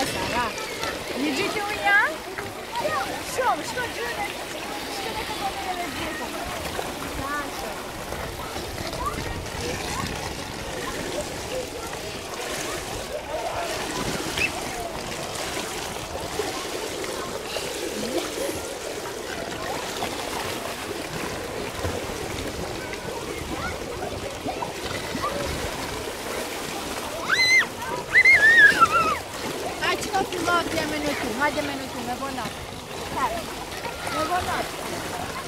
朝はゆじひょや mais filmar 10 minutinhos, mais de minutinhos, não bom não. Cara, não é bom não.